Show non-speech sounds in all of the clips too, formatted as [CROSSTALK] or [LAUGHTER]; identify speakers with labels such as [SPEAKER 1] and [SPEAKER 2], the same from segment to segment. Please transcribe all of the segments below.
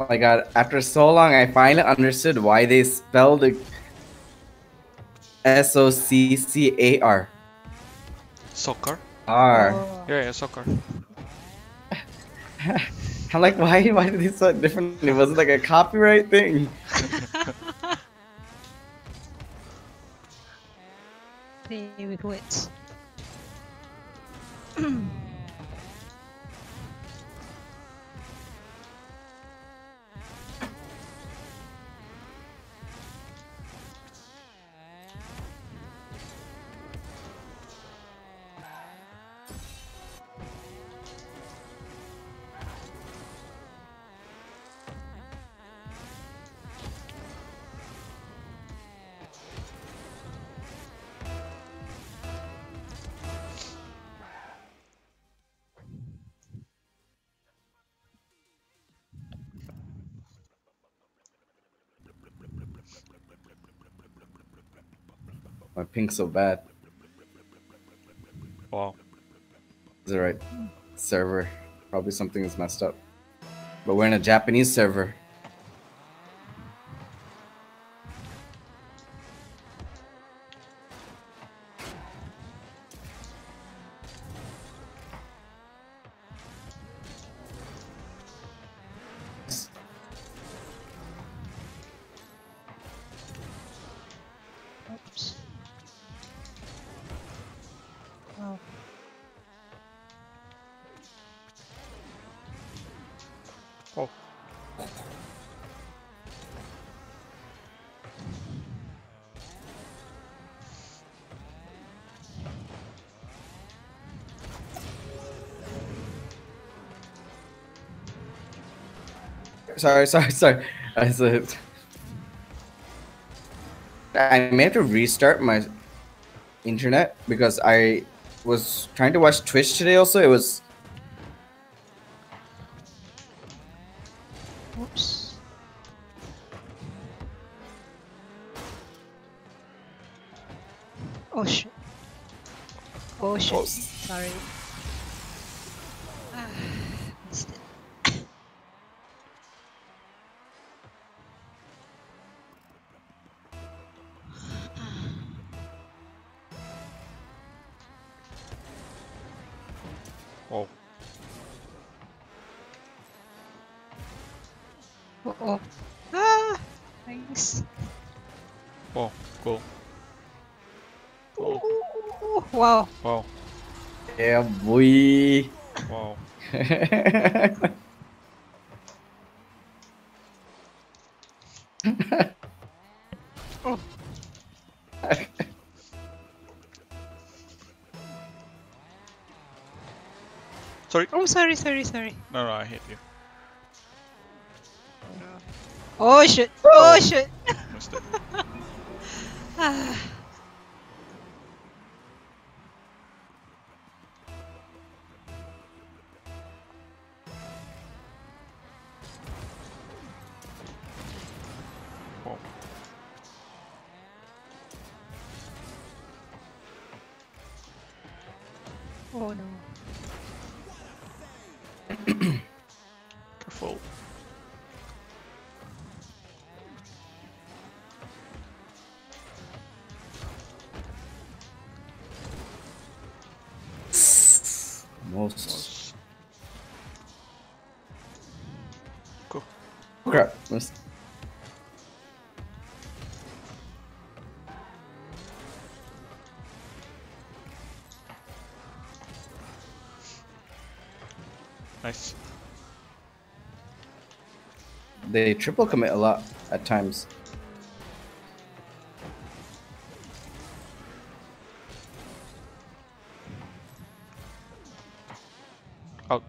[SPEAKER 1] Oh my god, after so long, I finally understood why they spelled the S O C C A R.
[SPEAKER 2] Soccer?
[SPEAKER 1] R.
[SPEAKER 3] Oh.
[SPEAKER 2] Yeah, yeah, soccer. [LAUGHS]
[SPEAKER 1] I'm like, why, why did they spell it differently? It wasn't like a copyright thing. Ping's so bad.
[SPEAKER 2] Wow.
[SPEAKER 1] Is it right? Server. Probably something is messed up. But we're in a Japanese server. Sorry, sorry, [LAUGHS] sorry. I said. I may have to restart my internet because I was trying to watch Twitch today. Also, it was
[SPEAKER 3] Sorry.
[SPEAKER 2] Oh, sorry,
[SPEAKER 3] sorry, sorry.
[SPEAKER 2] No, no, I hit you.
[SPEAKER 3] Oh shit. Oh,
[SPEAKER 2] oh. shit.
[SPEAKER 1] They triple commit a lot at times.
[SPEAKER 2] Out.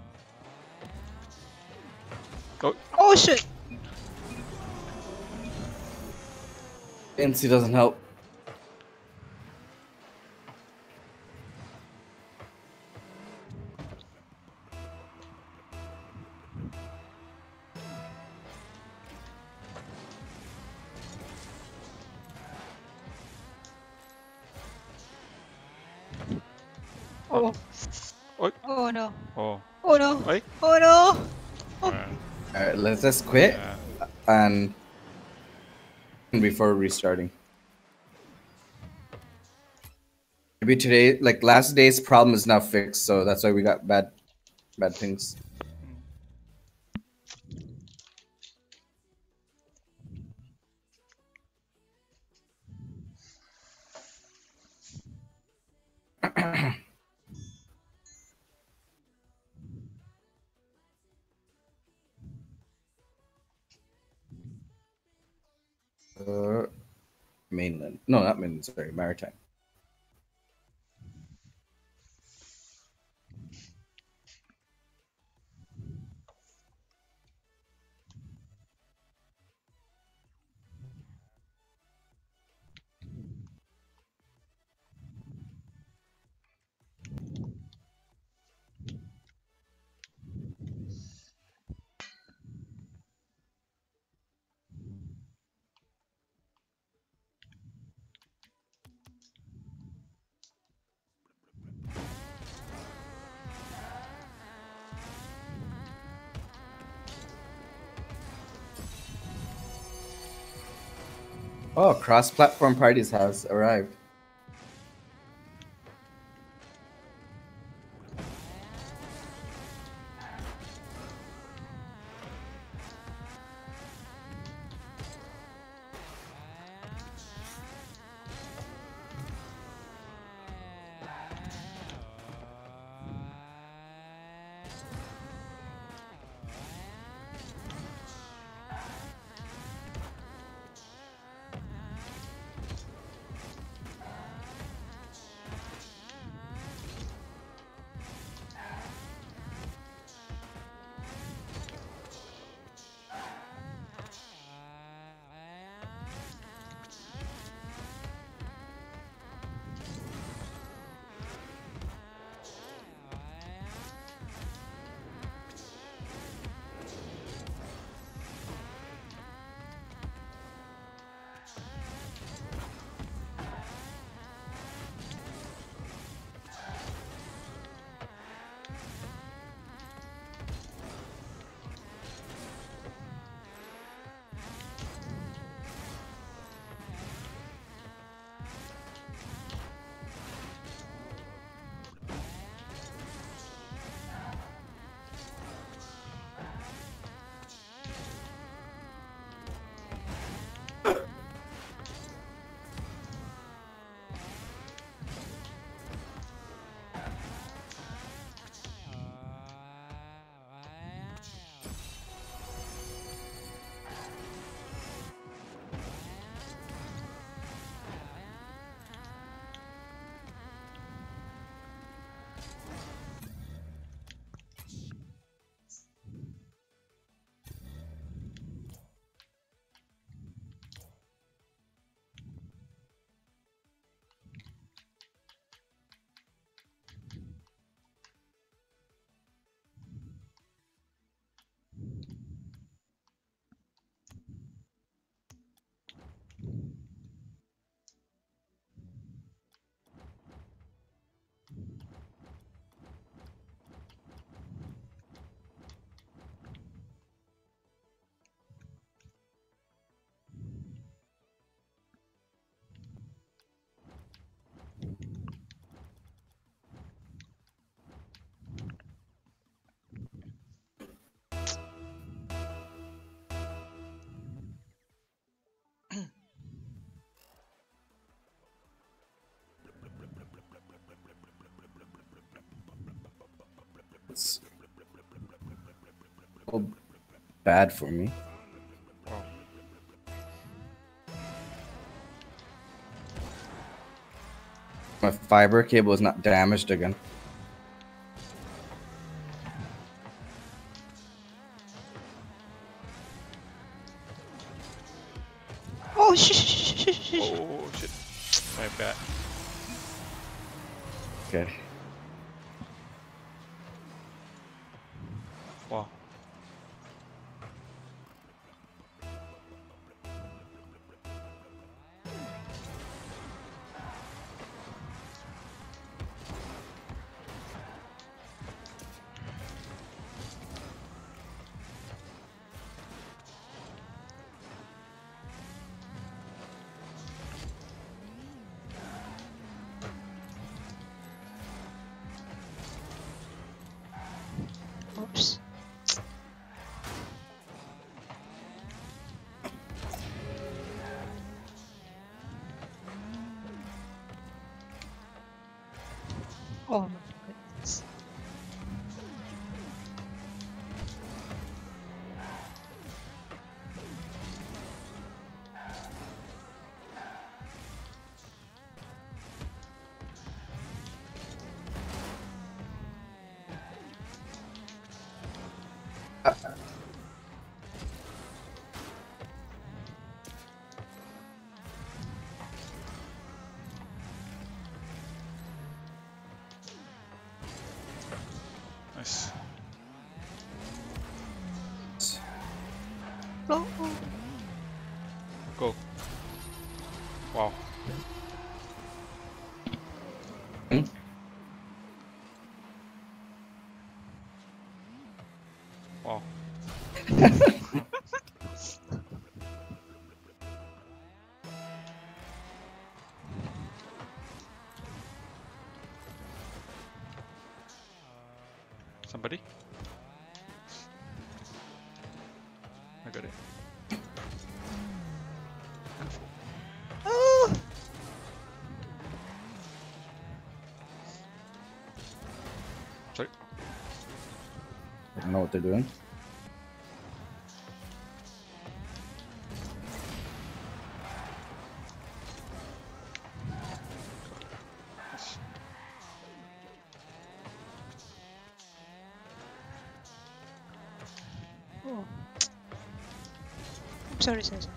[SPEAKER 2] Oh,
[SPEAKER 3] Oh shit.
[SPEAKER 1] NC doesn't help. Just quit
[SPEAKER 2] Yeah.
[SPEAKER 1] and before restarting. Maybe today, like last day's problem is now fixed, so that's why we got bad, bad things. No, not mainland. Sorry, maritime. Cross-platform parties has arrived. Bad for me. My fiber cable is not damaged again.
[SPEAKER 3] Oh,
[SPEAKER 2] Go. Wow.
[SPEAKER 1] Hmm?
[SPEAKER 2] Wow. [LAUGHS]
[SPEAKER 1] know what they're doing.
[SPEAKER 3] Oh. I'm sorry, Cesar.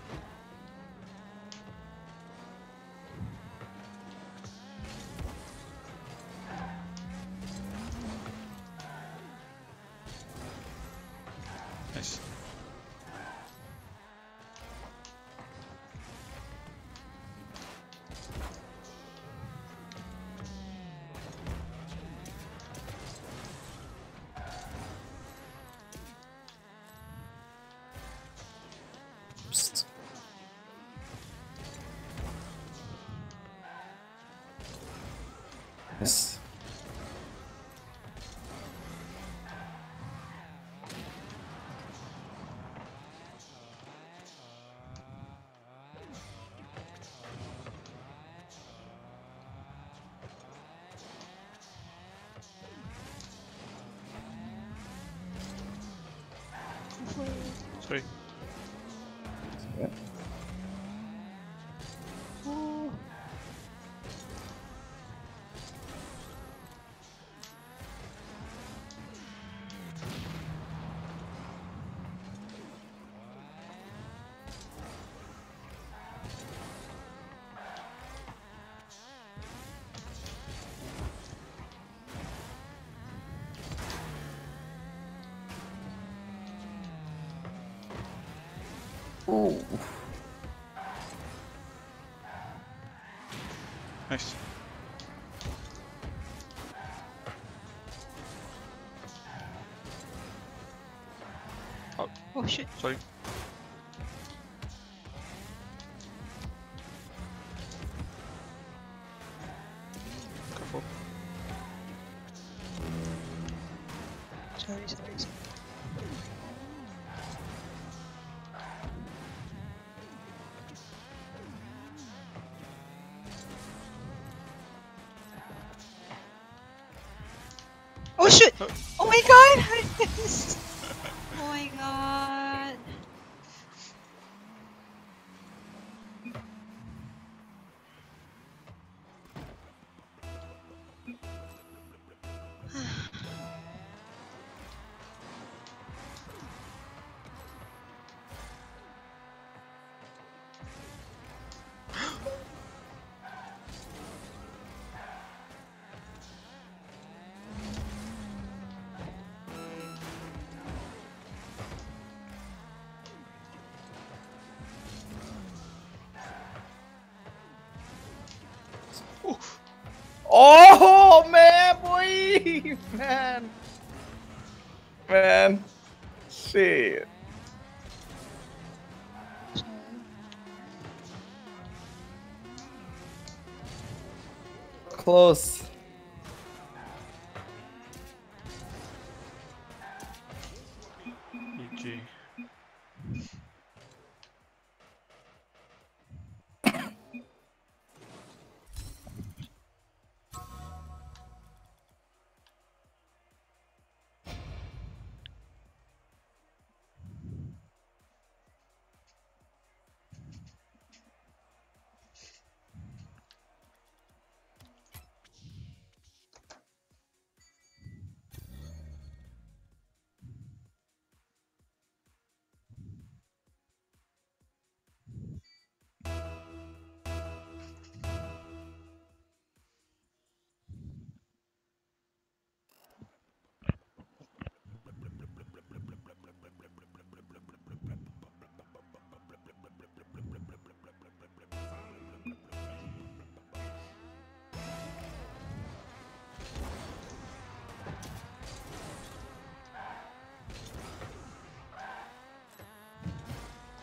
[SPEAKER 1] Yes. Ooh.
[SPEAKER 2] Nice.
[SPEAKER 3] Oh oh shit.
[SPEAKER 2] Sorry. Careful.
[SPEAKER 3] Sorry, sorry, sorry. Oh.
[SPEAKER 2] Oh
[SPEAKER 3] my god! [LAUGHS]
[SPEAKER 1] man,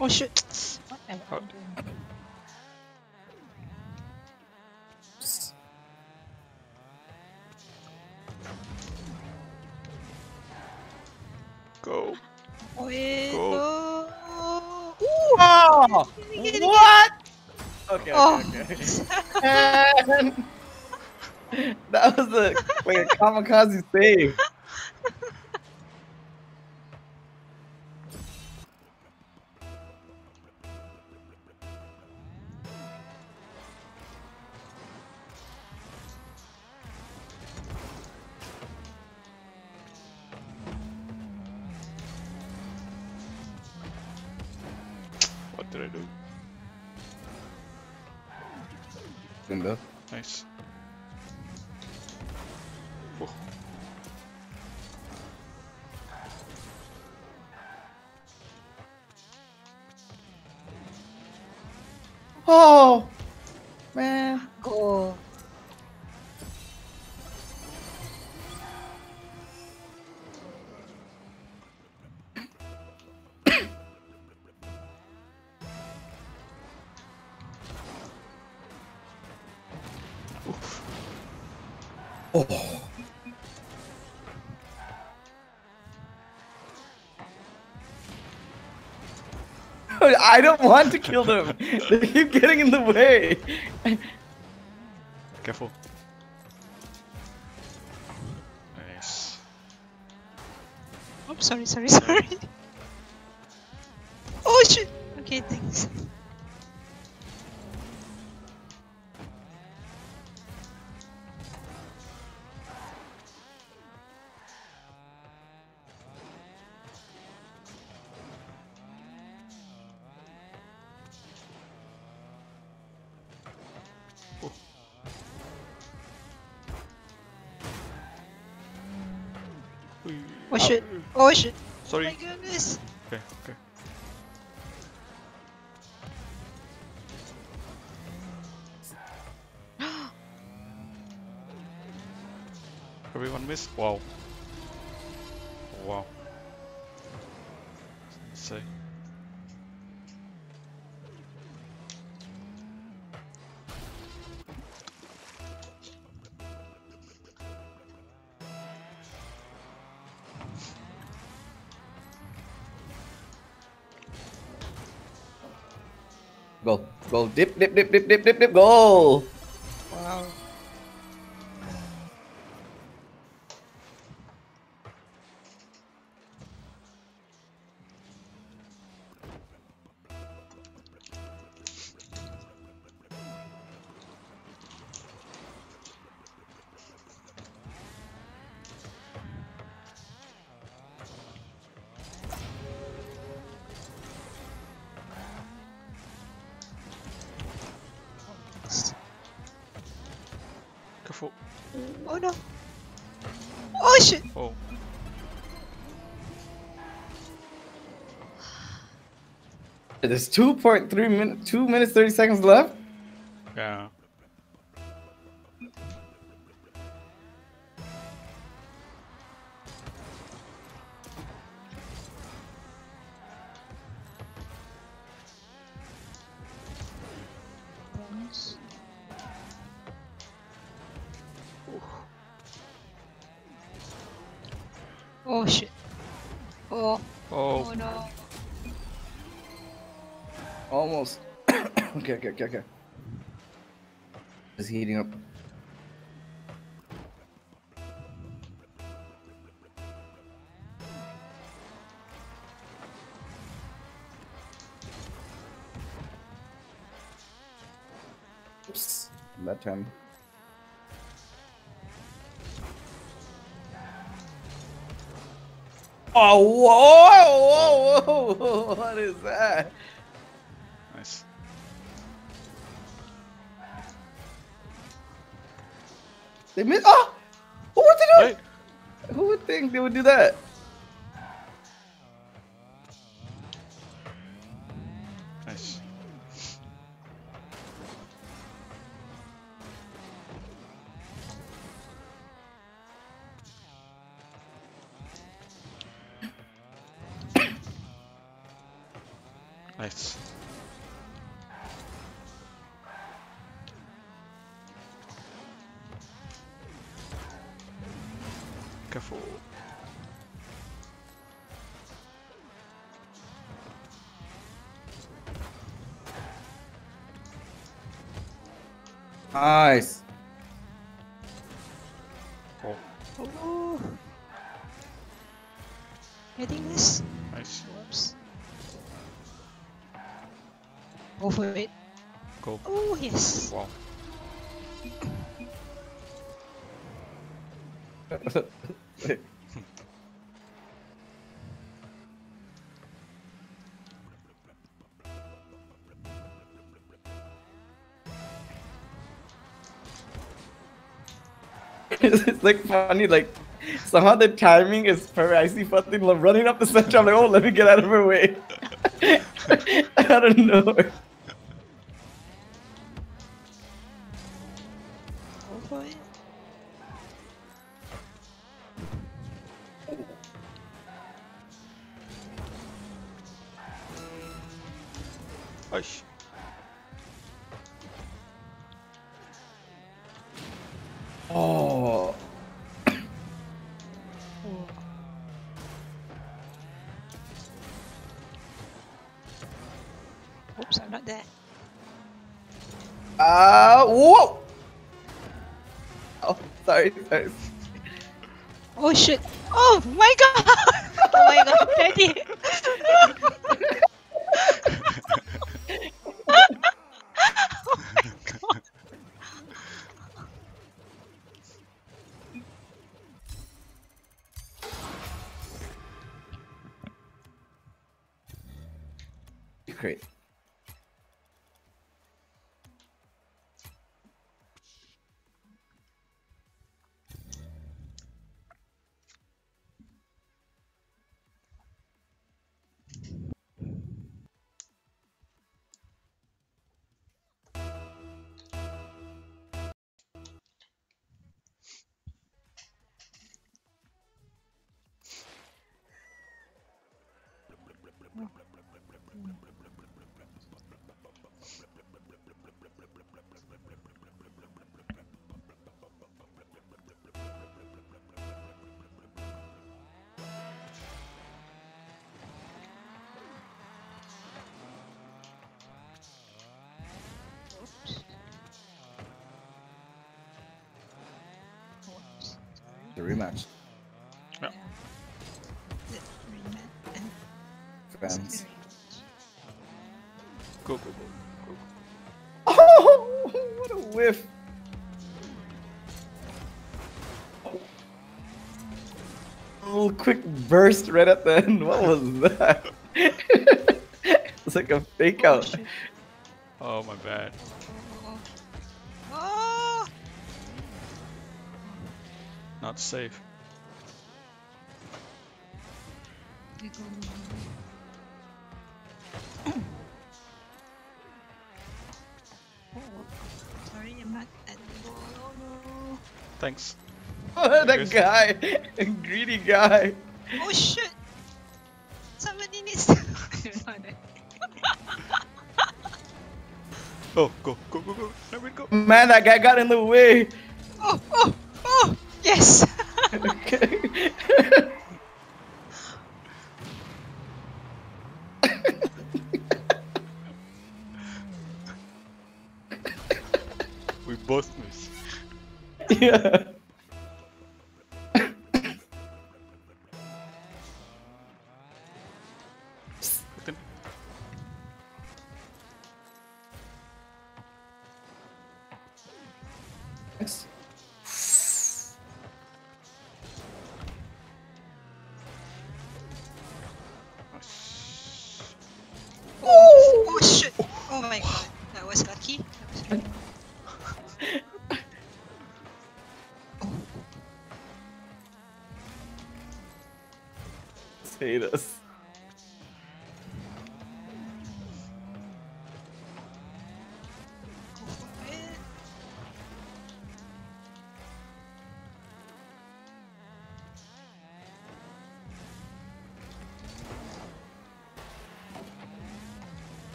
[SPEAKER 3] Oh shit. What am I
[SPEAKER 2] Oh.
[SPEAKER 3] doing?
[SPEAKER 2] Go.
[SPEAKER 3] Wait,
[SPEAKER 2] Go.
[SPEAKER 3] go. Ooh.
[SPEAKER 1] Oh,
[SPEAKER 3] Get it, get it.
[SPEAKER 1] what? Okay, okay,
[SPEAKER 3] Oh.
[SPEAKER 1] okay. [LAUGHS] [LAUGHS] That was a like a kamikaze save. [LAUGHS]
[SPEAKER 2] I
[SPEAKER 1] don't want to kill them. [LAUGHS] They keep getting in the way.
[SPEAKER 2] careful. Nice.
[SPEAKER 3] Oh, sorry, sorry, [LAUGHS] sorry. Oh shit. Okay, thanks. Oh shit. Oh
[SPEAKER 2] Sorry.
[SPEAKER 3] my goodness.
[SPEAKER 2] Okay, okay. [GASPS] Everyone missed? Wow.
[SPEAKER 1] Goal, dip, dip, dip, dip, dip, dip, dip, goal. There's 2.3 minutes, 2 minutes 30 seconds left. That time. Oh, whoa, whoa, whoa, whoa, [LAUGHS] what is that?
[SPEAKER 2] Nice.
[SPEAKER 1] They missed. Oh, who would they do?
[SPEAKER 2] Hey.
[SPEAKER 1] Who would think they would do that? It's like funny, like somehow the timing is perfect. I see Fatin running up the center. I'm like, oh, let me get out of her way. [LAUGHS] I don't know. The rematch, fans.
[SPEAKER 2] Go, go, go. go.
[SPEAKER 1] Oh, [LAUGHS] what a whiff. A little quick burst right at the end. What was that? [LAUGHS] it's like a fake.
[SPEAKER 3] Oh,
[SPEAKER 1] out.
[SPEAKER 2] Oh, my bad.
[SPEAKER 3] Oh, oh,
[SPEAKER 2] Not safe. Thanks. [LAUGHS]
[SPEAKER 1] that guy, [LAUGHS] greedy guy.
[SPEAKER 3] Oh shit! Somebody needs to. [LAUGHS]
[SPEAKER 2] Oh, go, go, go, go. Let me go.
[SPEAKER 1] Man, that guy got in the way.
[SPEAKER 3] oh, oh, oh! Yes!
[SPEAKER 1] Okay.
[SPEAKER 2] We both miss.
[SPEAKER 1] yeah.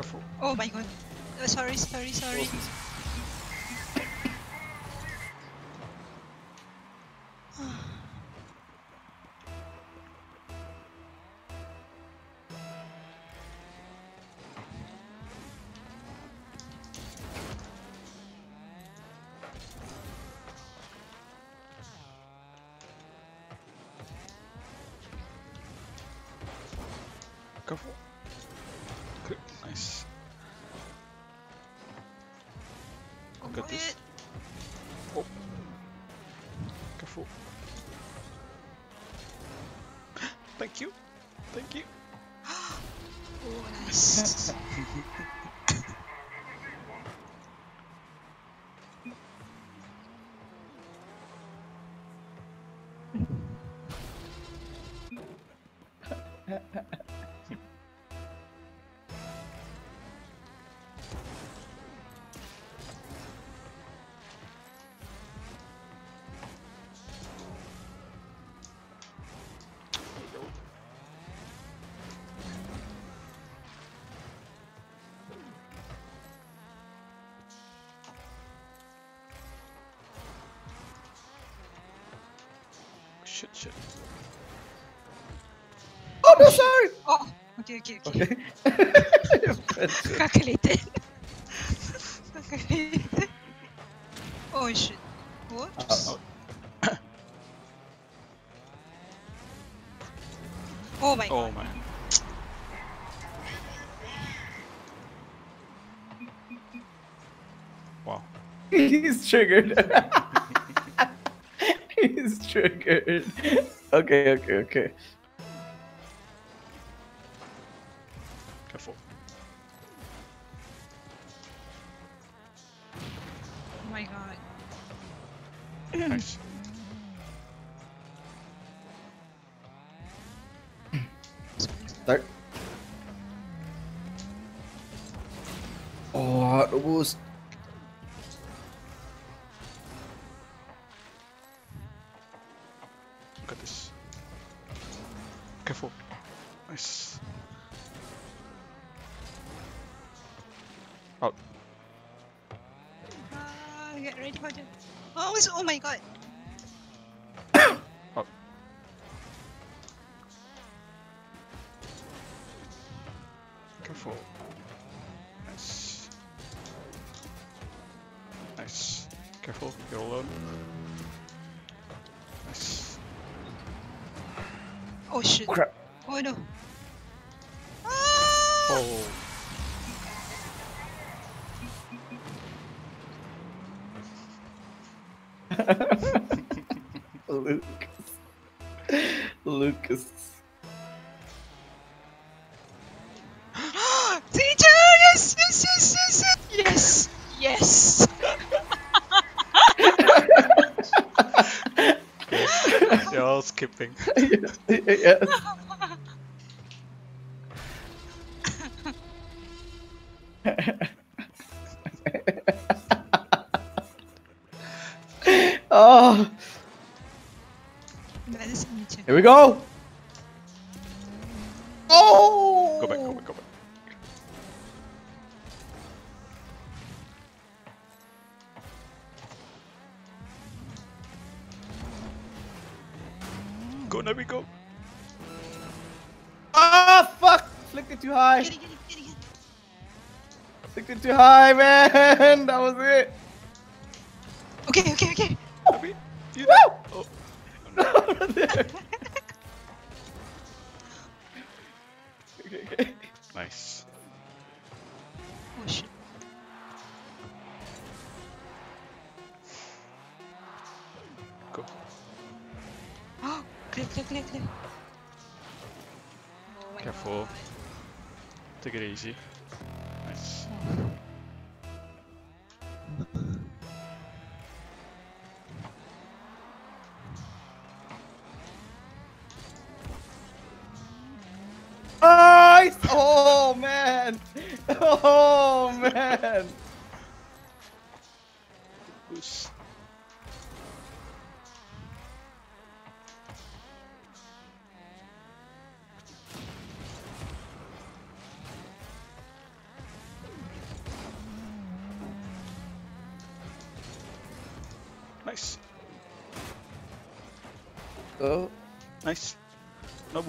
[SPEAKER 2] Careful.
[SPEAKER 3] Oh my god. Oh, sorry, sorry, sorry.
[SPEAKER 1] No, sorry.
[SPEAKER 3] oh, okay, okay, okay.
[SPEAKER 1] Okay. [LAUGHS]
[SPEAKER 3] Calculated. Calculated. Oh shit. Whoops.
[SPEAKER 1] Uh,
[SPEAKER 3] Oh my
[SPEAKER 2] Oh
[SPEAKER 3] god.
[SPEAKER 2] man. Wow. [LAUGHS]
[SPEAKER 1] He's triggered. [LAUGHS] He's triggered. Okay, okay, okay.
[SPEAKER 3] Oh, it's, oh my god.
[SPEAKER 2] Out. [COUGHS] Careful. Nice. Nice. Careful, you're alone. Nice.
[SPEAKER 3] Oh shit.
[SPEAKER 1] Crap.
[SPEAKER 3] Oh no. Ah!
[SPEAKER 2] Oh.
[SPEAKER 1] Lucas. Lucas. [GASPS]
[SPEAKER 3] Teacher! Yes! Yes! Yes! Yes! Yes! Yes! [LAUGHS]
[SPEAKER 2] You're all skipping. [LAUGHS]
[SPEAKER 1] yes. Go. Oh,
[SPEAKER 2] Go back, go back, go back. Go, Navi, go.
[SPEAKER 1] Ah, fuck! Flicked it too high.
[SPEAKER 3] Get it, get it, get it, get it.
[SPEAKER 1] Flicked it too high, man. [LAUGHS] That was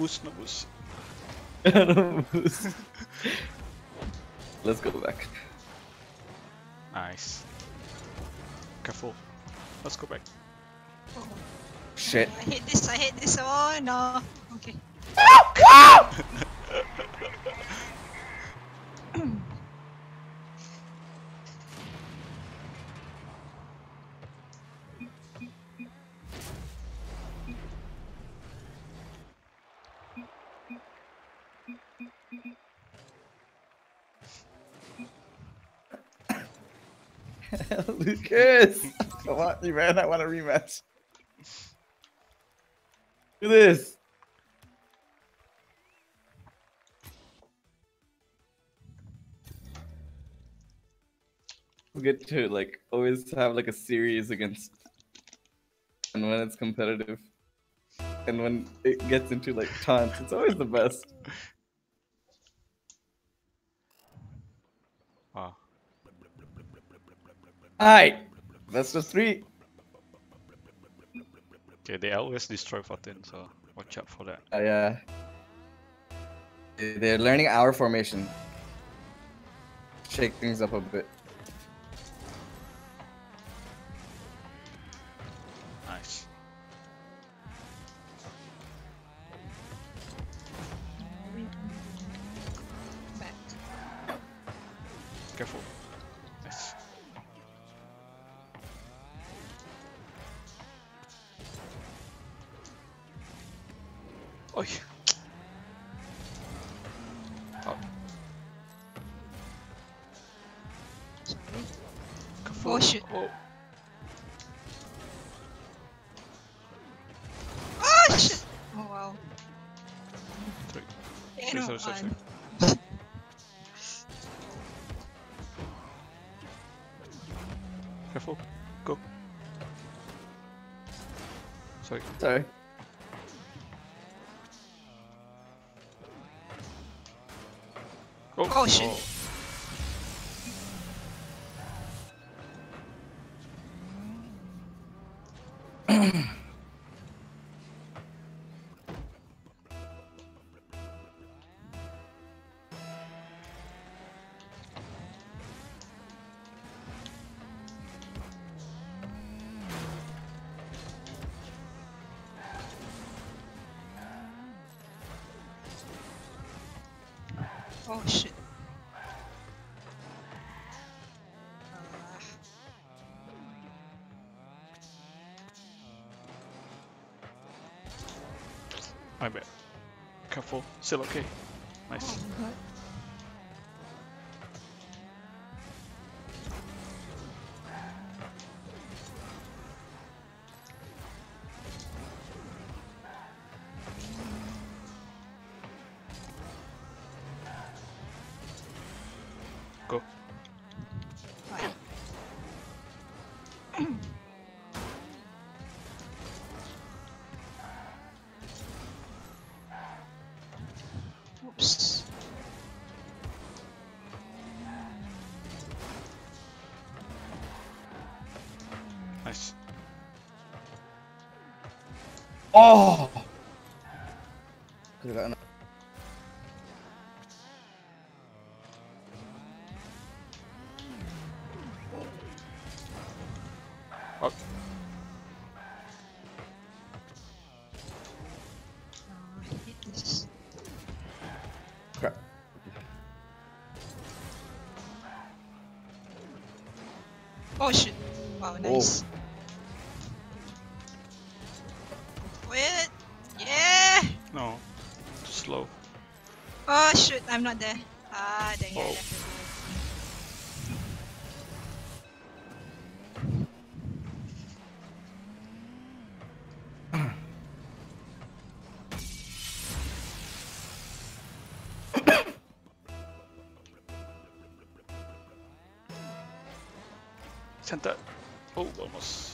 [SPEAKER 1] No
[SPEAKER 2] boost, no boost.
[SPEAKER 1] Let's go back.
[SPEAKER 2] Nice. Careful. Let's go back.
[SPEAKER 3] Oh,
[SPEAKER 1] Shit.
[SPEAKER 3] I hate this, I hate this. Oh no. Okay.
[SPEAKER 1] Oh, [LAUGHS] Lucas! [LAUGHS] Come on, you man. I want a rematch. Look at this. We get to like always have like a series against, and when it's competitive, and when it gets into like taunts, it's always the best.
[SPEAKER 2] Wow.
[SPEAKER 1] Alright, That's the three.
[SPEAKER 2] Okay, they always destroy 14, so watch out for that.
[SPEAKER 1] Uh, yeah. They're learning our formation. Shake things up a bit.
[SPEAKER 2] Bad. Careful. Still okay. Nice.
[SPEAKER 3] Oh,
[SPEAKER 1] Oh!
[SPEAKER 3] I'm not there. Ah, dang it.
[SPEAKER 2] Oh.
[SPEAKER 3] it.
[SPEAKER 2] Center. Oh, almost.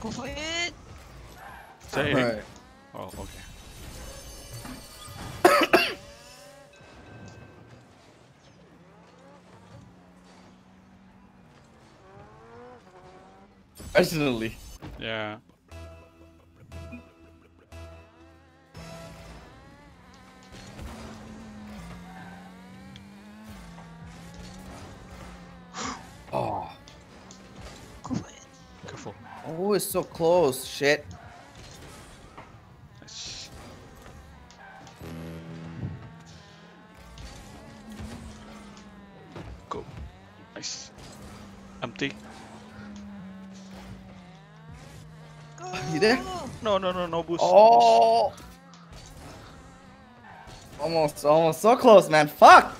[SPEAKER 3] Go for it!
[SPEAKER 2] Say.
[SPEAKER 1] Alright.
[SPEAKER 2] Oh, okay.
[SPEAKER 1] Personally.
[SPEAKER 2] Yeah.
[SPEAKER 1] It's so close. Shit.
[SPEAKER 2] Go. Nice. Empty.
[SPEAKER 3] Go!
[SPEAKER 1] You there?
[SPEAKER 2] No, no, no, no boost.
[SPEAKER 1] Oh. Almost, almost so close, man. Fuck.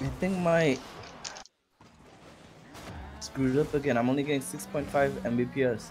[SPEAKER 3] I
[SPEAKER 1] think my screwed up again. I'm only getting 6.5 Mbps.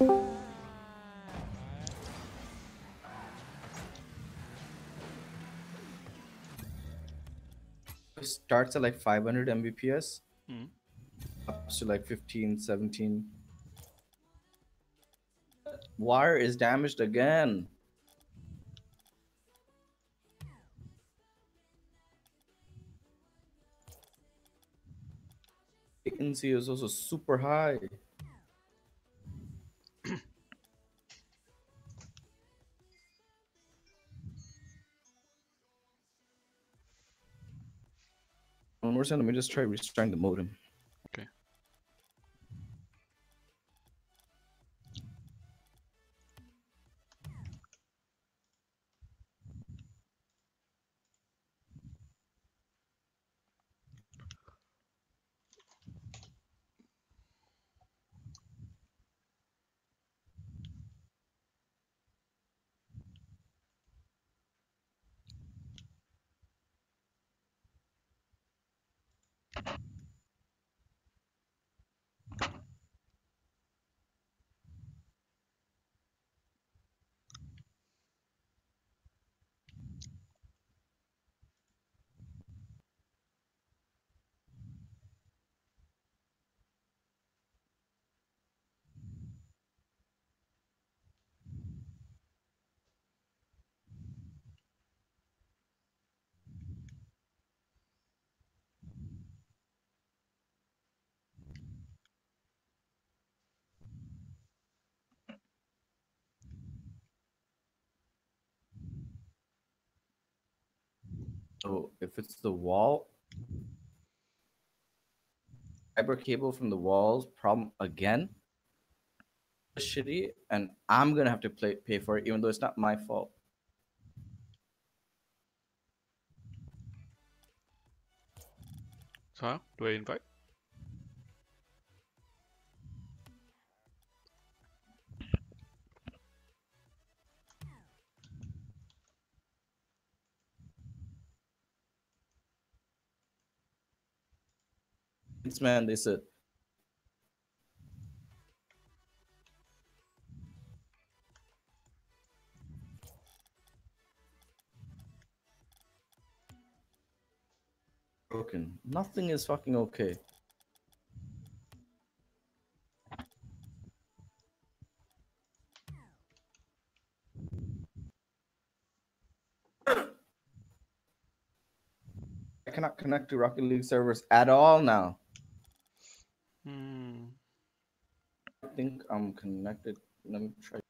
[SPEAKER 1] It starts at like 500 mbps.
[SPEAKER 2] Mhm.
[SPEAKER 1] up to like 15 17 wire is damaged again. Latency is also super high Second, let me just try restarting the modem. So if it's the wall, fiber cable from the walls problem again. Shitty, and I'm gonna have to play, pay for it, even though it's not my fault.
[SPEAKER 2] So do I invite?
[SPEAKER 1] It's man, they said. Broken. Nothing is fucking okay. I cannot connect to Rocket League servers at all now.
[SPEAKER 2] Hmm.
[SPEAKER 1] I think I'm connected. Let me try.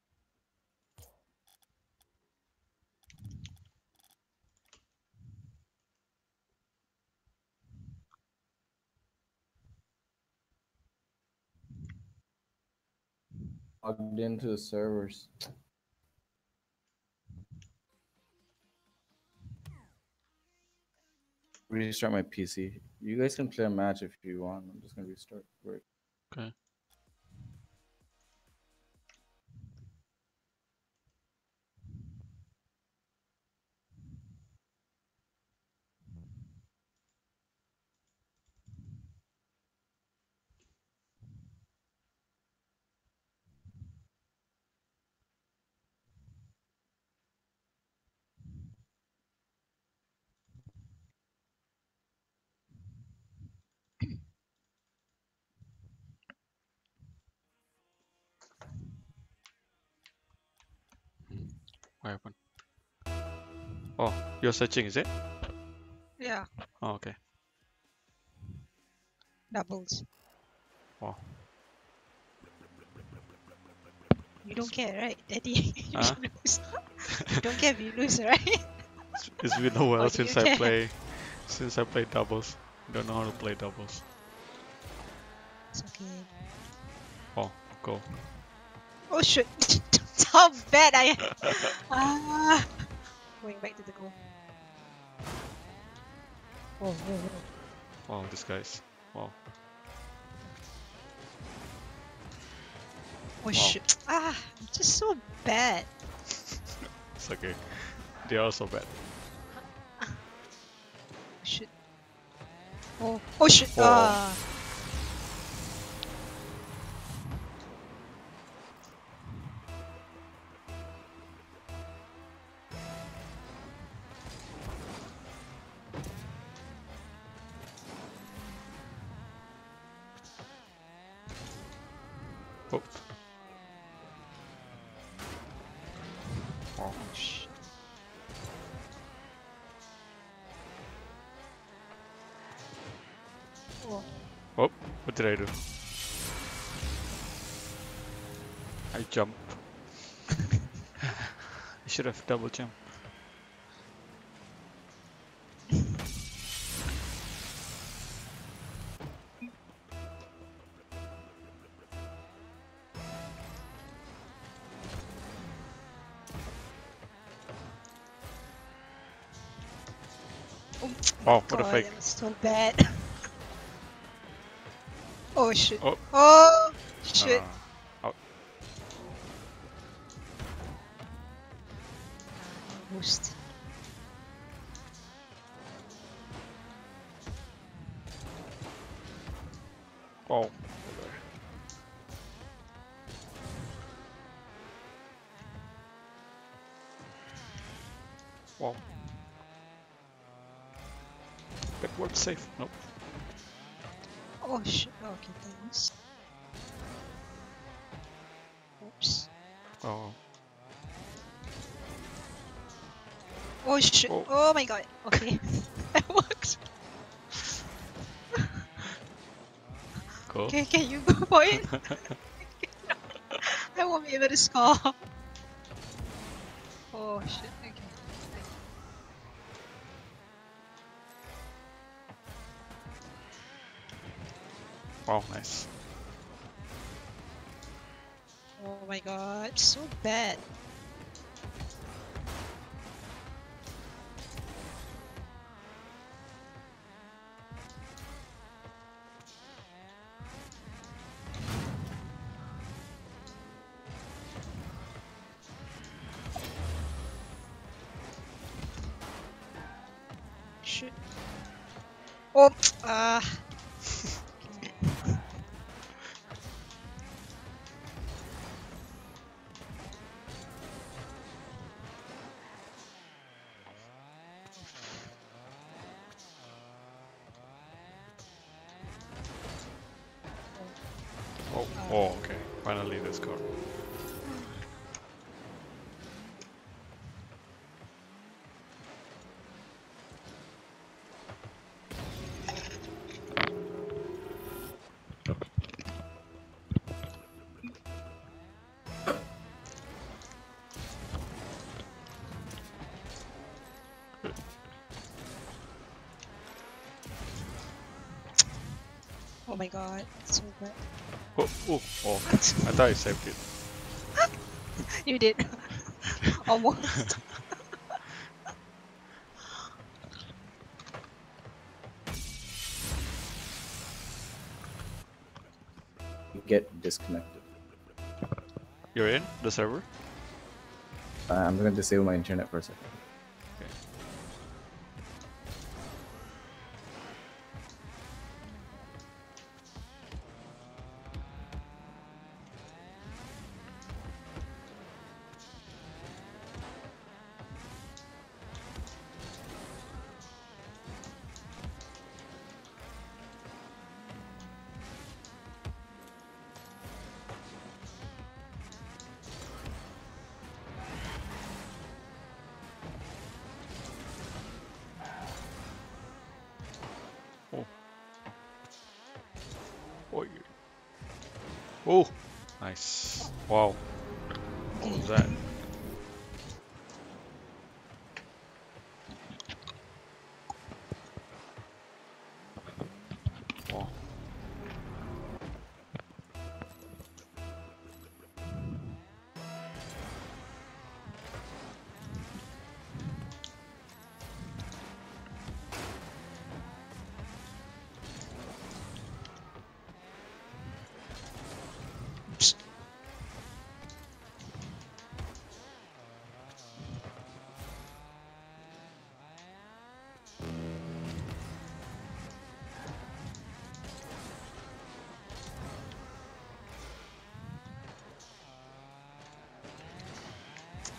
[SPEAKER 1] Logged into the servers. Restart my PC. You guys can play a match if you want. I'm just gonna restart work.
[SPEAKER 2] Okay. You're searching, is it?
[SPEAKER 3] Yeah,
[SPEAKER 2] Oh, okay.
[SPEAKER 3] doubles.
[SPEAKER 2] Wow.
[SPEAKER 3] You don't care, right, [LAUGHS] Daddy? you
[SPEAKER 2] Huh?
[SPEAKER 3] lose. you don't care if you lose, right?
[SPEAKER 2] It's, been a while since I
[SPEAKER 3] care?
[SPEAKER 2] play since I played doubles. Don't know how to play doubles.
[SPEAKER 3] It's okay.
[SPEAKER 2] Oh, go.
[SPEAKER 3] Oh shit! That's [LAUGHS] how bad I am. [LAUGHS] ah, going back to the goal. Oh, oh, oh.
[SPEAKER 2] Wow, this guy's. Wow.
[SPEAKER 3] oh shit! Ah, I'm just so bad. [LAUGHS]
[SPEAKER 2] It's okay. They are so bad.
[SPEAKER 3] Shit. Oh, oh shit!
[SPEAKER 2] Oh.
[SPEAKER 3] Ah.
[SPEAKER 2] What did I do? I jump. [LAUGHS] I should have double jump.
[SPEAKER 3] Oh
[SPEAKER 2] Wow, what a fake.
[SPEAKER 3] that was so bad. [LAUGHS] oh shit.
[SPEAKER 2] Oh.
[SPEAKER 3] Oh shit.
[SPEAKER 2] Uh, out.
[SPEAKER 3] Boost.
[SPEAKER 2] Wow. Wow. Backward safe. Nope.
[SPEAKER 3] Oh. My god. Okay. [LAUGHS] that works.
[SPEAKER 2] Cool.
[SPEAKER 3] Okay, can you go for it? [LAUGHS] [LAUGHS] I won't be able to score. Shit. Oh, ah.
[SPEAKER 2] Oh
[SPEAKER 3] my god. So bad.
[SPEAKER 2] Oh, oh, oh. [LAUGHS] I thought I saved it. [LAUGHS]
[SPEAKER 3] You did. [LAUGHS] Almost.
[SPEAKER 1] Get disconnected.
[SPEAKER 2] You're in the server?
[SPEAKER 1] Uh, I'm gonna disable my internet for a second.
[SPEAKER 2] Wow.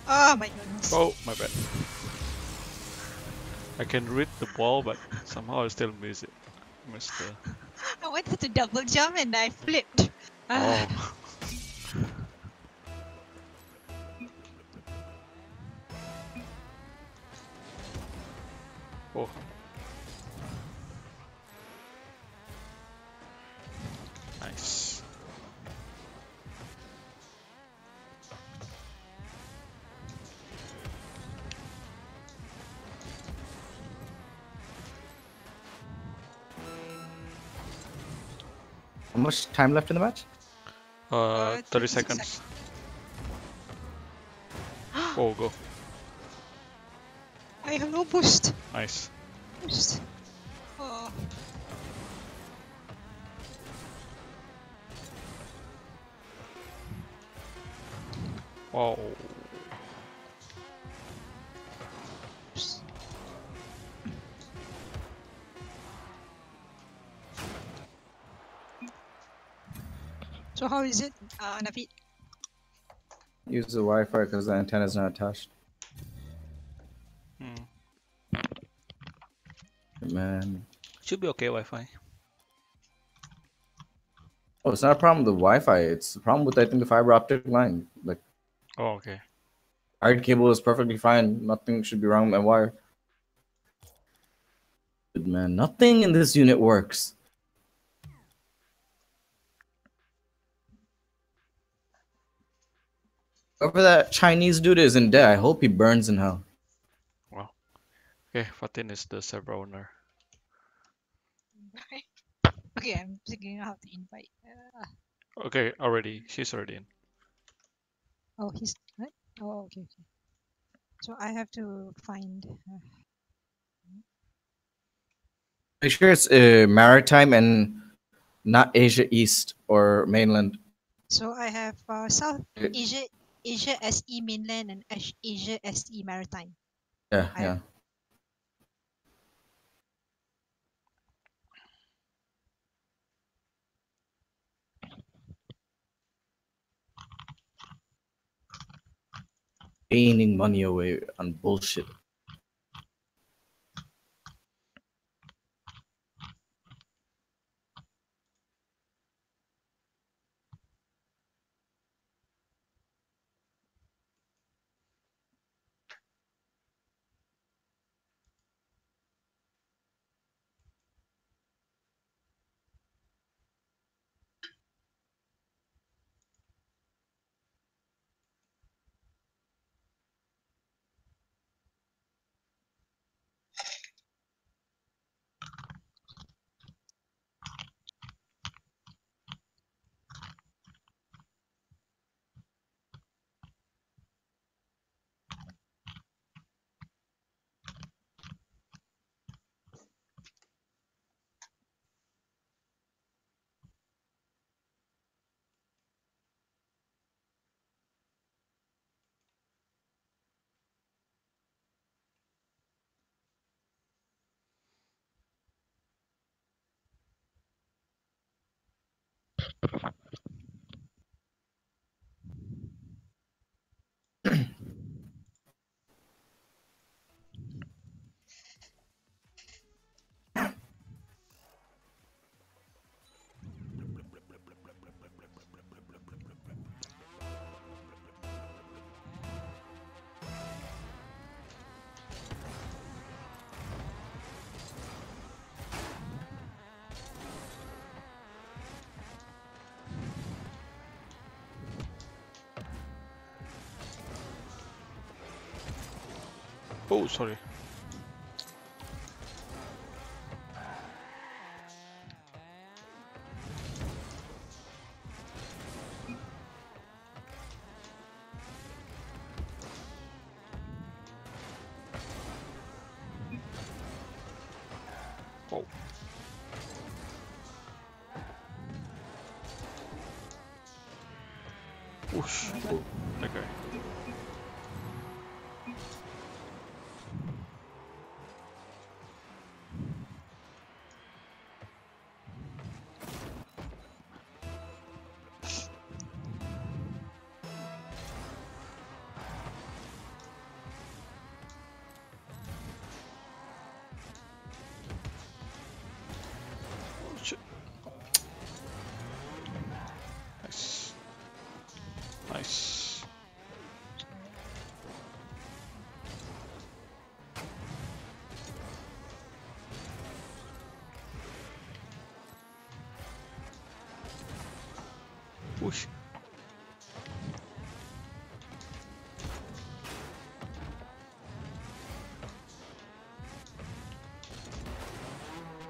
[SPEAKER 2] Oh
[SPEAKER 3] my goodness.
[SPEAKER 2] Oh, my bad. I can read the ball, but somehow I still miss it. Miss the. [LAUGHS]
[SPEAKER 3] I wanted to double jump and I flipped. Ah,
[SPEAKER 2] Oh. Oh.
[SPEAKER 1] Much time left in the match?
[SPEAKER 2] Uh, 30
[SPEAKER 3] 30
[SPEAKER 2] seconds. Oh, go. [GASPS]
[SPEAKER 3] I have no boost.
[SPEAKER 2] Nice.
[SPEAKER 3] Boost. Uh, Navid?
[SPEAKER 1] Use the Wi-Fi because the antenna is not attached.
[SPEAKER 2] Hmm.
[SPEAKER 1] Man.
[SPEAKER 2] Should be okay, Wi-Fi.
[SPEAKER 1] Oh, it's not a problem with the Wi-Fi. It's the problem with I think the fiber optic line. Like
[SPEAKER 2] Oh, okay.
[SPEAKER 1] Our cable is perfectly fine. Nothing should be wrong with my wire. Good man, nothing in this unit works. Whoever that Chinese dude is in debt, I hope he burns in hell.
[SPEAKER 2] Wow. Okay, Fatin is the server owner. [LAUGHS]
[SPEAKER 3] okay, I'm figuring out how to invite. Uh,
[SPEAKER 2] Okay, already. She's already in.
[SPEAKER 3] oh, he's what? Oh, okay, okay. So I have to find. Uh,
[SPEAKER 1] Make sure it's uh, maritime and not Asia East or mainland.
[SPEAKER 3] so I have uh, South
[SPEAKER 1] Okay.
[SPEAKER 3] Asia, Asia SE mainland and Asia SE maritime.
[SPEAKER 1] Yeah,
[SPEAKER 3] I-
[SPEAKER 1] yeah. Gaining money away on bullshit. Bye-bye.
[SPEAKER 2] Oh, sorry.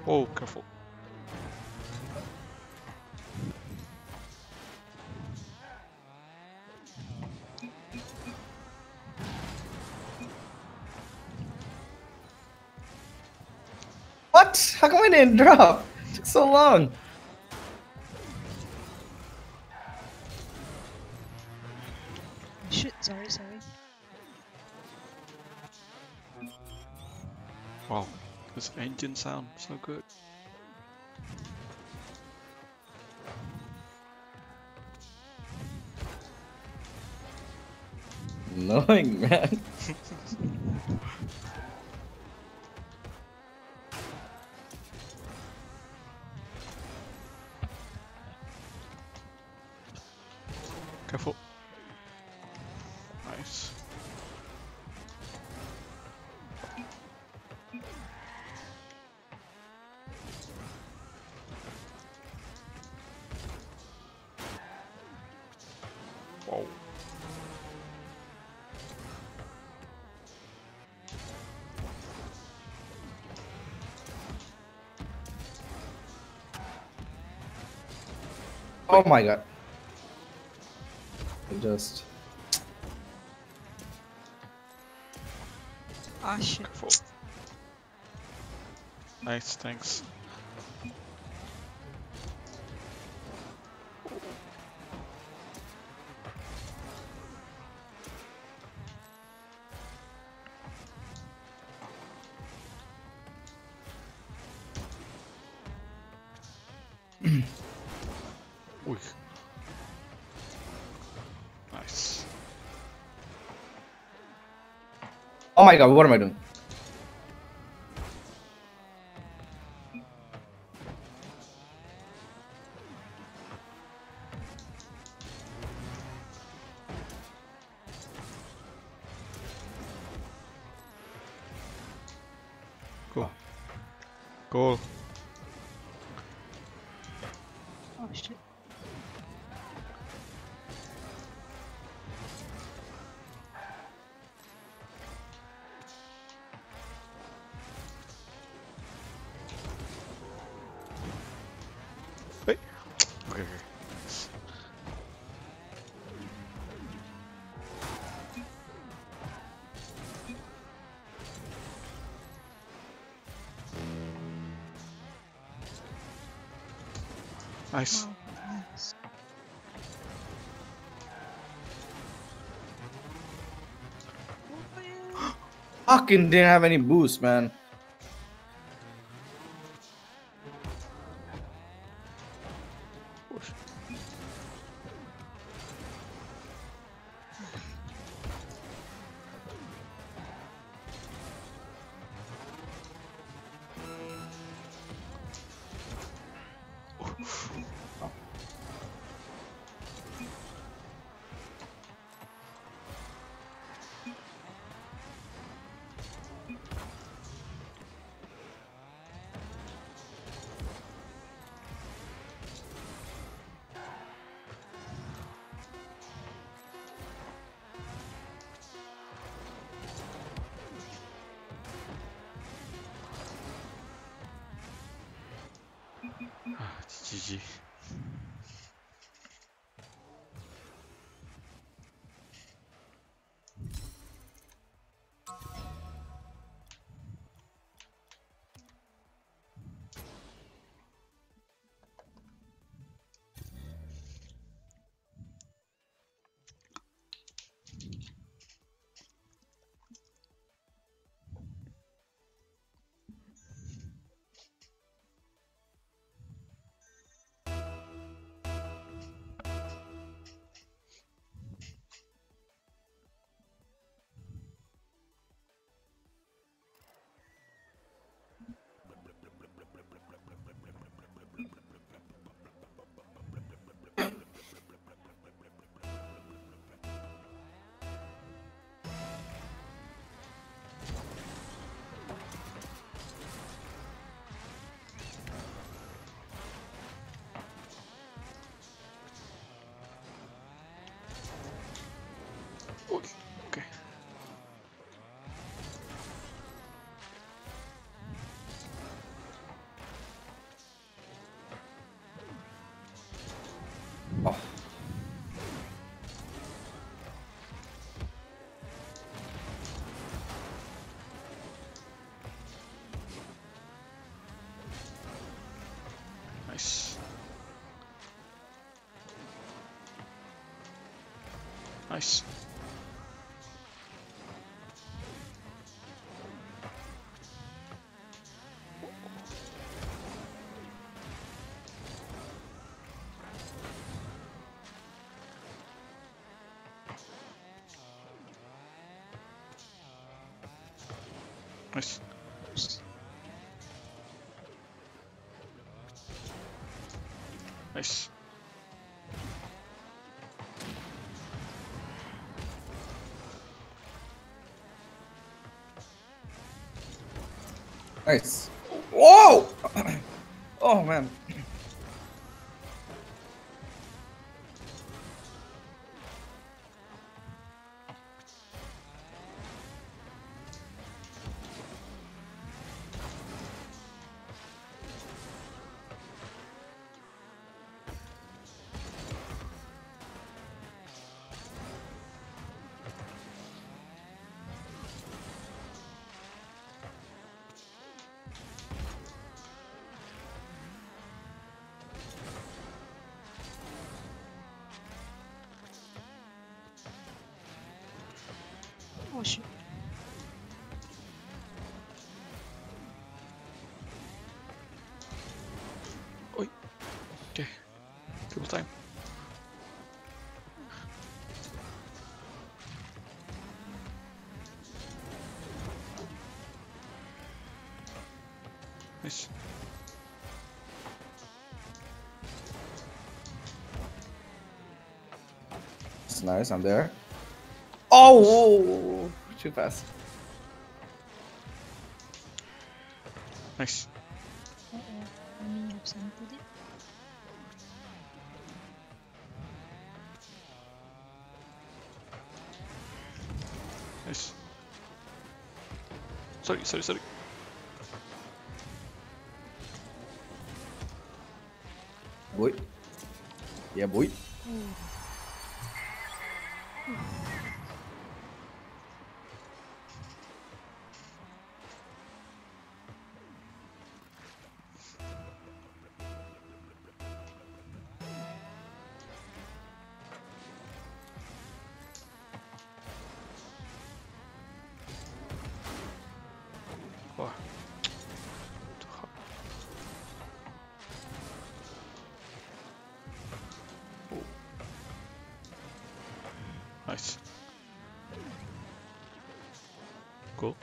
[SPEAKER 2] Oh, careful.
[SPEAKER 1] What? How come I didn't drop? It took so long.
[SPEAKER 2] Engine sound so good.
[SPEAKER 1] Annoying, man. [LAUGHS] Oh my god. I just.
[SPEAKER 3] Ah, shit.
[SPEAKER 2] Nice, thanks.
[SPEAKER 1] My god, what am I doing?
[SPEAKER 2] Nice.
[SPEAKER 3] Wow, nice. [GASPS] Yeah.
[SPEAKER 1] Fucking didn't have any boost, man.
[SPEAKER 2] Nice. Nice.
[SPEAKER 1] Whoa! [CLEARS THROAT] oh man.
[SPEAKER 2] Nice.
[SPEAKER 1] I'm there. Oh, whoa, whoa, whoa. too fast.
[SPEAKER 2] Nice.
[SPEAKER 3] Uh oh. I may have sampled it.
[SPEAKER 2] Nice. Sorry, sorry, sorry.
[SPEAKER 1] Boy. Yeah, boy.
[SPEAKER 2] Cool.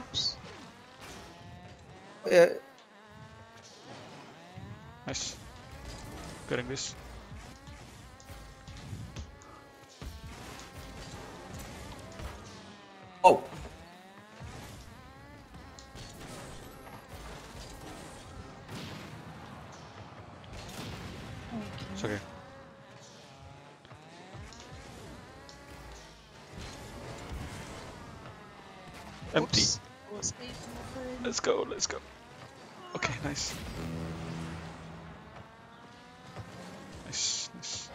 [SPEAKER 3] Oops.
[SPEAKER 1] Yeah.
[SPEAKER 2] Nice. Getting this. Let's go, let's go. Okay, nice. Nice, nice.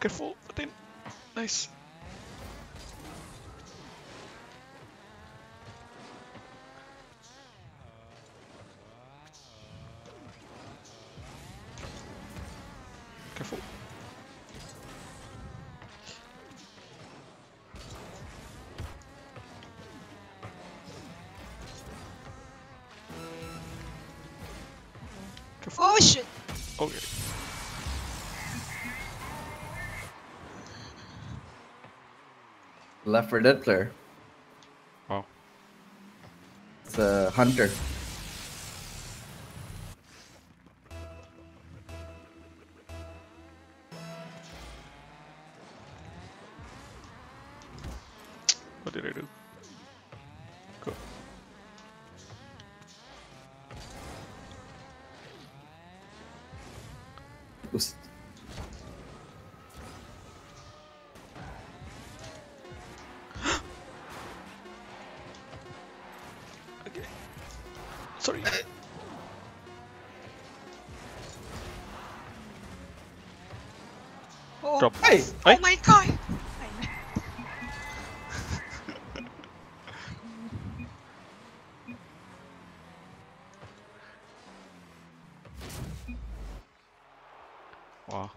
[SPEAKER 2] Careful, Atin. Nice.
[SPEAKER 1] Left 4 Dead player.
[SPEAKER 2] Wow. Oh.
[SPEAKER 1] It's a hunter.
[SPEAKER 2] Drop.
[SPEAKER 1] Hey!
[SPEAKER 3] oh
[SPEAKER 2] Hey.
[SPEAKER 3] my god!
[SPEAKER 2] Wow.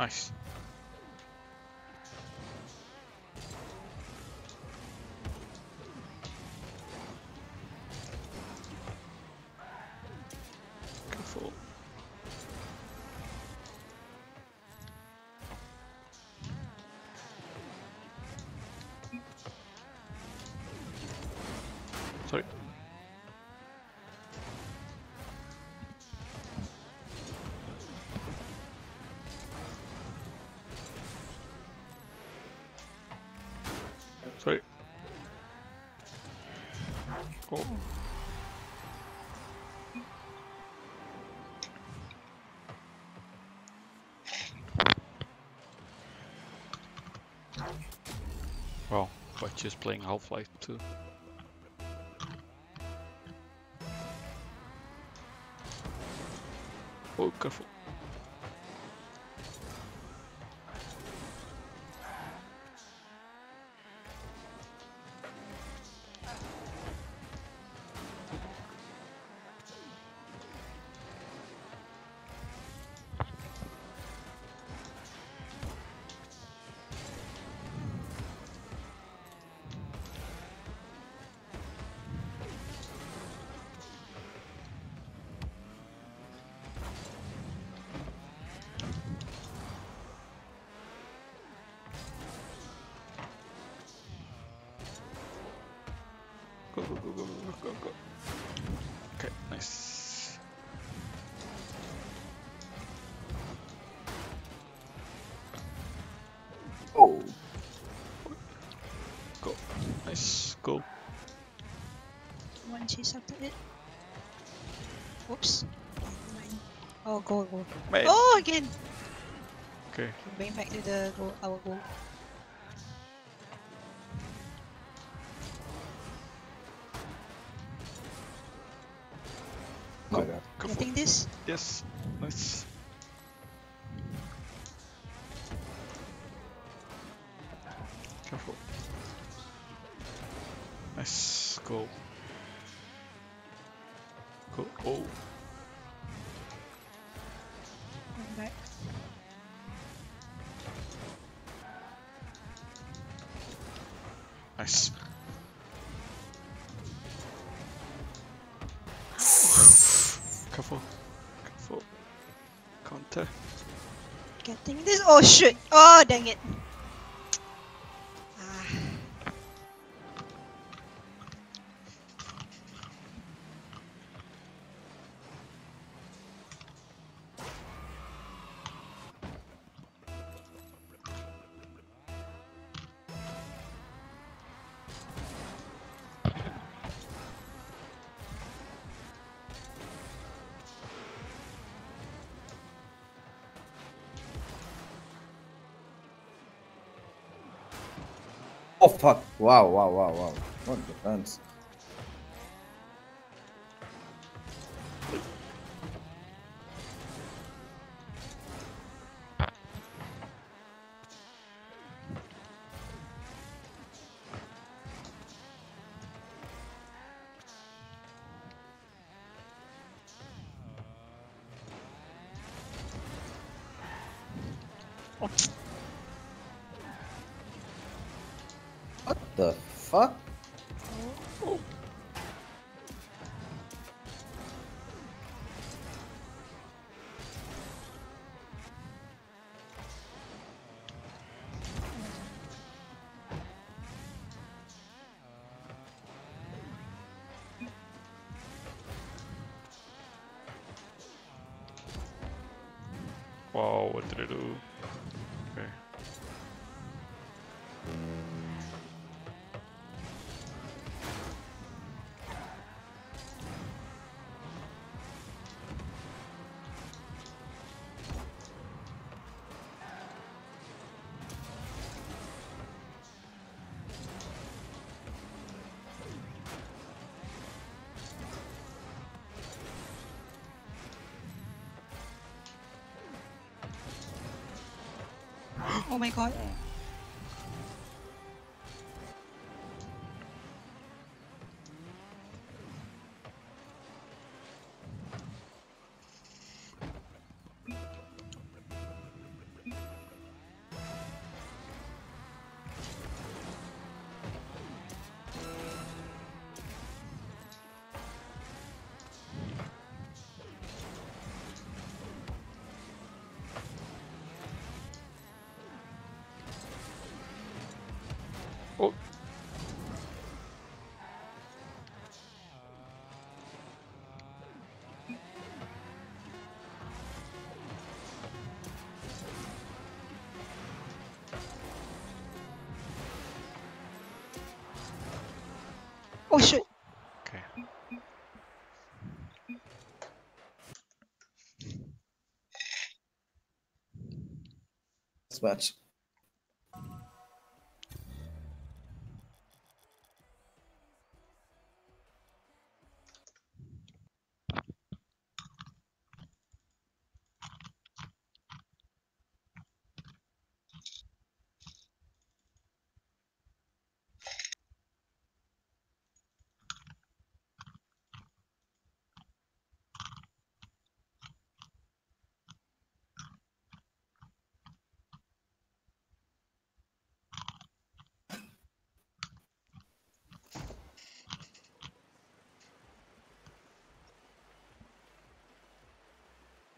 [SPEAKER 2] Nice. Well, by just playing Half-Life 2. Oh, careful.
[SPEAKER 1] Oh,
[SPEAKER 2] go, go. Wait.
[SPEAKER 3] Oh, again!
[SPEAKER 2] Okay.
[SPEAKER 3] Bring back to the goal, our goal. This?
[SPEAKER 2] Oh,
[SPEAKER 3] shit! Oh, dang it!
[SPEAKER 1] Wow! Wow! Wow! Wow! What defense? What the fuck?
[SPEAKER 3] Oh my god.
[SPEAKER 2] Oh
[SPEAKER 3] shit!
[SPEAKER 2] Okay.
[SPEAKER 1] This match.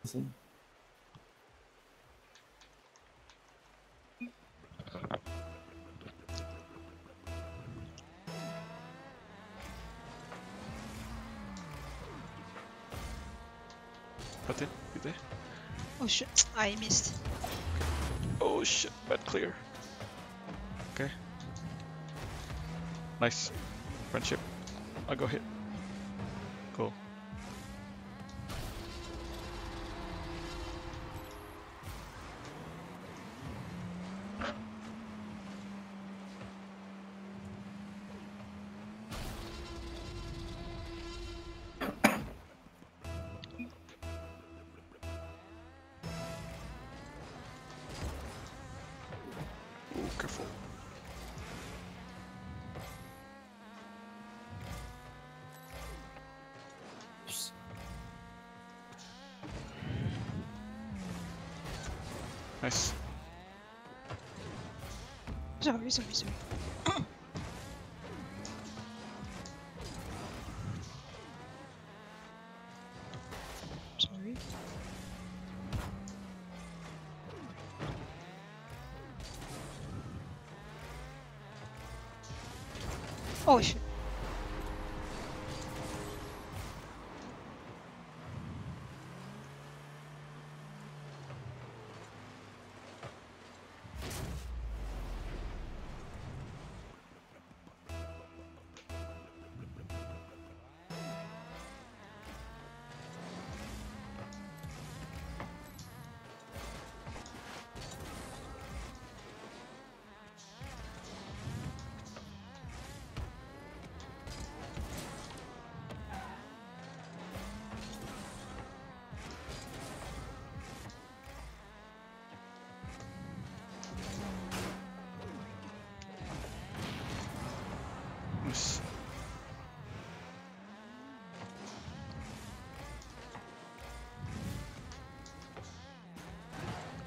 [SPEAKER 1] Assim.
[SPEAKER 2] Batin, you there?
[SPEAKER 3] Oh shit, ah, I missed.
[SPEAKER 2] Oh shit, but clear. Okay. Nice. Friendship. I'll go hit.
[SPEAKER 3] Sorry, sorry,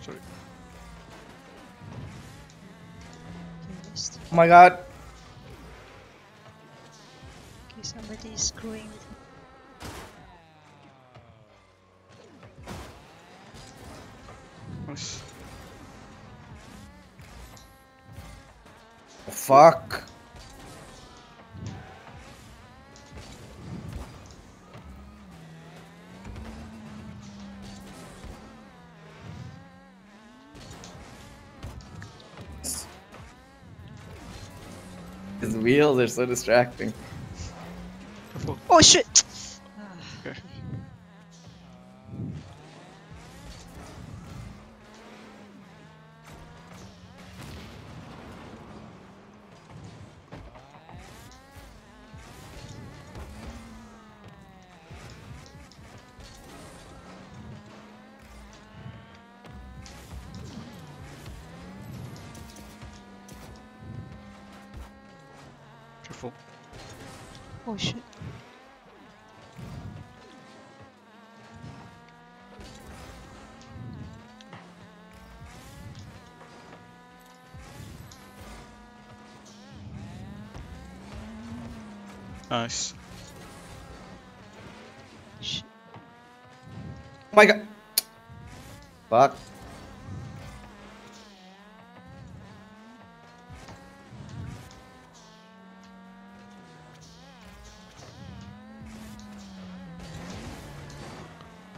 [SPEAKER 3] Sorry. Oh
[SPEAKER 1] my god.
[SPEAKER 3] Okay, somebody is screwing with me.
[SPEAKER 2] Oh, nice.
[SPEAKER 1] Fuck. Wheels are so distracting.
[SPEAKER 3] Oh shit!
[SPEAKER 2] Nice.
[SPEAKER 3] Shit.
[SPEAKER 1] Oh my god. Fuck.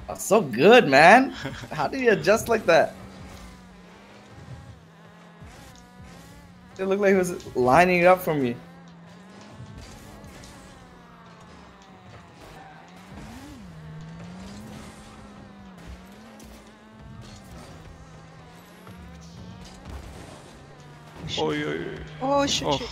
[SPEAKER 1] Oh, so good, man. [LAUGHS] How do you adjust like that? It looked like he was lining it up for me.
[SPEAKER 3] Shit. Oh.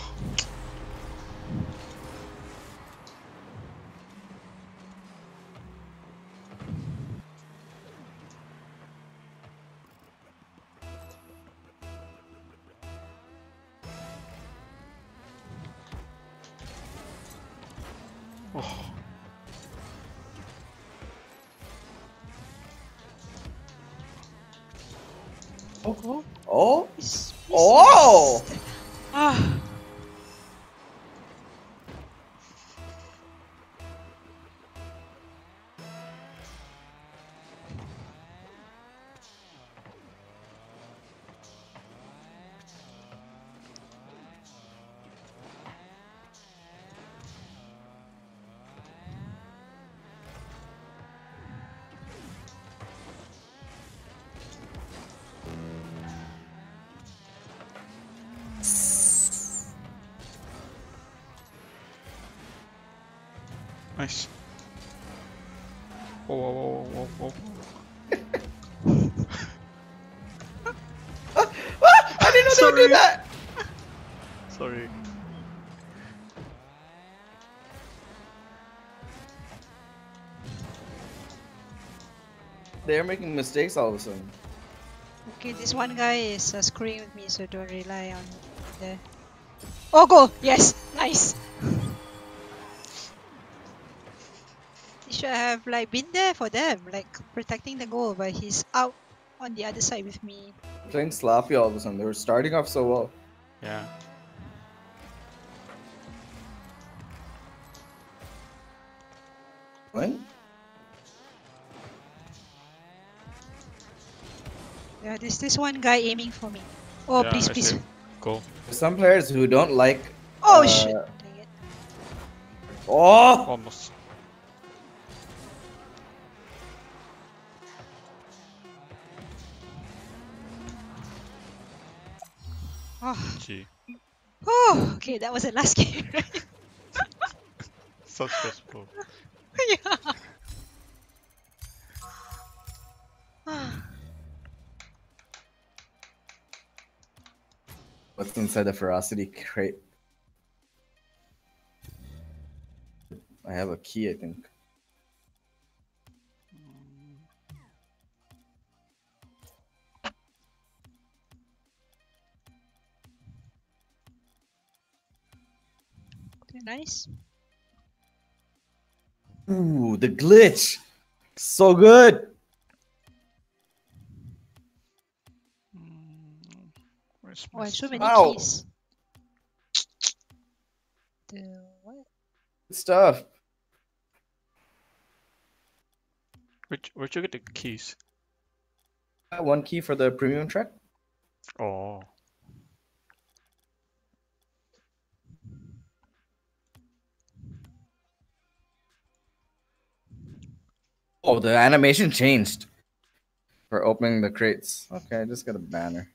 [SPEAKER 2] Nice. Whoa, whoa, whoa, whoa, whoa, whoa. [LAUGHS]
[SPEAKER 1] I didn't know they would do
[SPEAKER 2] Sorry.
[SPEAKER 1] that.
[SPEAKER 2] Sorry.
[SPEAKER 1] They're making mistakes all of a sudden.
[SPEAKER 3] Okay, this one guy is uh, screwing with me, so don't rely on the. Oh, goal! Yes, nice. Should have like been there for them, like protecting the goal, but he's out on the other side with me.
[SPEAKER 1] Playing sloppy all of a sudden. They were starting off so well.
[SPEAKER 2] Yeah.
[SPEAKER 1] What?
[SPEAKER 3] Yeah, there's this one guy aiming for me. Oh,
[SPEAKER 2] yeah,
[SPEAKER 3] please,
[SPEAKER 2] I
[SPEAKER 3] please.
[SPEAKER 2] see. Go.
[SPEAKER 1] There's some players who don't like.
[SPEAKER 3] Oh
[SPEAKER 1] Uh,
[SPEAKER 3] shit! Dang it.
[SPEAKER 1] Oh!
[SPEAKER 2] Almost.
[SPEAKER 3] Oh, oh, okay, that was the last [LAUGHS] game, right?
[SPEAKER 2] So stressful.
[SPEAKER 3] yeah. [SIGHS] Ah,
[SPEAKER 1] What's inside the Velocity crate? I have a key, I think.
[SPEAKER 3] Okay, nice.
[SPEAKER 1] Ooh, the glitch! So good!
[SPEAKER 2] Mm, Where's
[SPEAKER 3] Oh, so many
[SPEAKER 1] Ow.
[SPEAKER 3] keys. The what?
[SPEAKER 1] Good stuff.
[SPEAKER 2] Where'd, where'd you get the keys?
[SPEAKER 1] Got One key for the premium track.
[SPEAKER 2] Oh.
[SPEAKER 1] Oh, the animation changed for opening the crates. Okay, I just got a banner.